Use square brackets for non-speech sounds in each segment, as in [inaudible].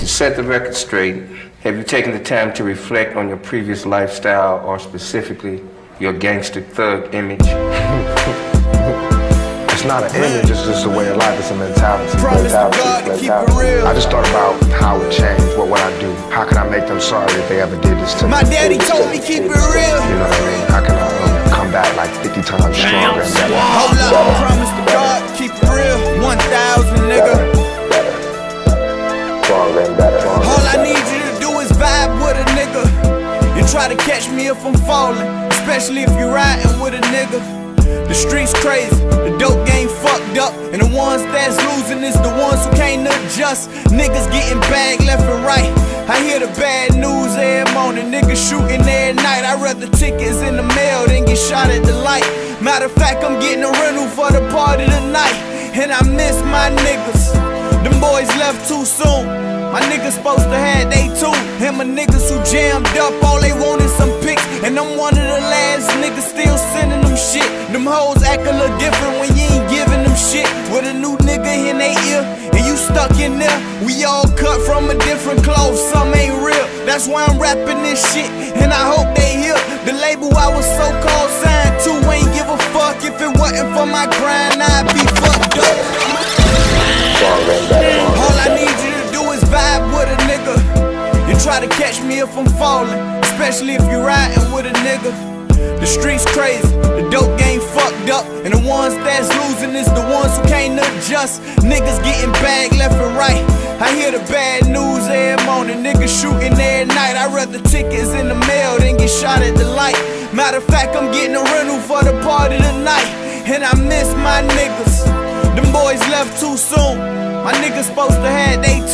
To set the record straight, have you taken the time to reflect on your previous lifestyle or specifically your gangster thug image? [laughs] It's not an image, it's just a way of life, it's a mentality. Mentality, God to keep it mentality. I just thought about how it changed, what would I do? How can I make them sorry if they ever did this to me? My daddy told me keep it real. You know what I mean? How can I um, come back like 50 times stronger and better? Hold up, Stronger and better. All I need you to do is vibe with a nigga. And try to catch me if I'm falling. Especially if you're riding with a nigga. The streets crazy, the dope game fucked up. And the ones that's losing is the ones who can't adjust. Niggas getting bagged left and right. I hear the bad news every morning. Niggas shooting every night. I rather tickets in the mail than get shot at the light. Matter of fact, I'm getting a rental for the party tonight. And I miss my niggas. Boys left too soon. My niggas supposed to have they too. And my niggas who jammed up, all they want is some pics. And I'm one of the last niggas still sending them shit. Them hoes act a little different when you ain't giving them shit. With a new nigga in they ear, and you stuck in there. We all cut from a different cloth, some ain't real. That's why I'm rapping this shit, and I hope they hear. The label I was so called signed Try to catch me if I'm falling. Especially if you're riding with a nigga. The streets crazy, the dope game fucked up. And the ones that's losing is the ones who can't adjust. Niggas getting bagged left and right. I hear the bad news every morning. Niggas shooting every night. I rather tickets in the mail than get shot at the light. Matter of fact, I'm getting a rental for the party tonight. And I miss my niggas. Them boys left too soon. My niggas supposed to have they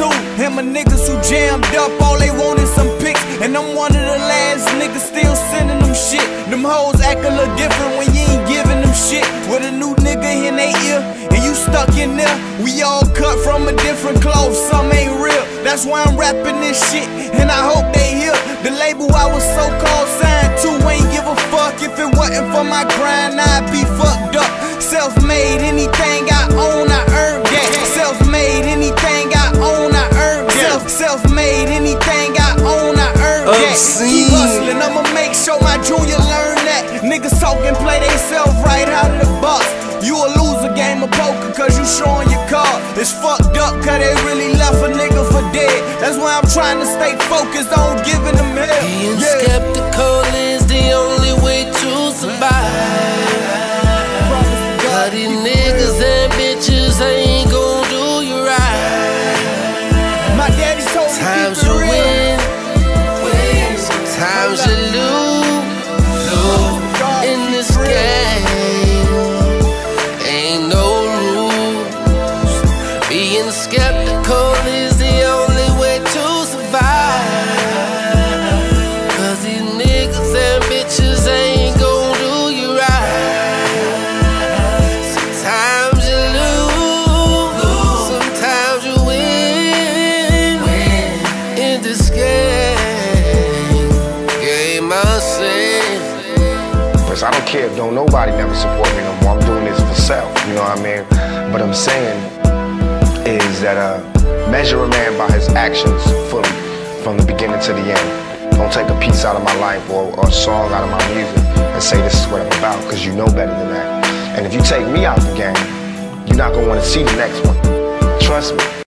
And my niggas who jammed up, all they want is some pics. And I'm one of the last niggas still sending them shit. Them hoes act a little different when you ain't giving them shit. With a new nigga in they ear, and you stuck in there. We all cut from a different cloth, some ain't real. That's why I'm rapping this shit, and I hope they hear. The label I was so called signed to ain't give a fuck. If it wasn't for my grind, I'd be fucked up. Self made, anything I own, Talking, play they self right out of the box. You a loser game of poker cause you showing your card. It's fucked up cause they really left a nigga for dead. That's why I'm trying to stay focused on giving them hell. Being Yeah. skeptical I don't care if don't nobody never support me no more. I'm doing this for self, you know what I mean? But I'm saying is that uh, measure a man by his actions fully, from the beginning to the end. Don't take a piece out of my life or, or a song out of my music and say this is what I'm about, because you know better than that. And if you take me out the game, you're not gonna wanna see the next one. Trust me.